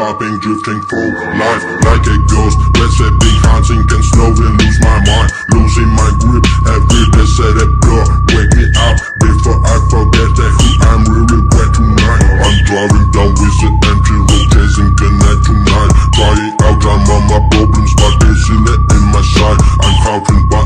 Popping, drifting for life like a ghost. Let's say big hunting can snow and lose my mind. Losing my grip every day set a door? Wake me up before I forget that who I'm really wet tonight. I'm driving down with the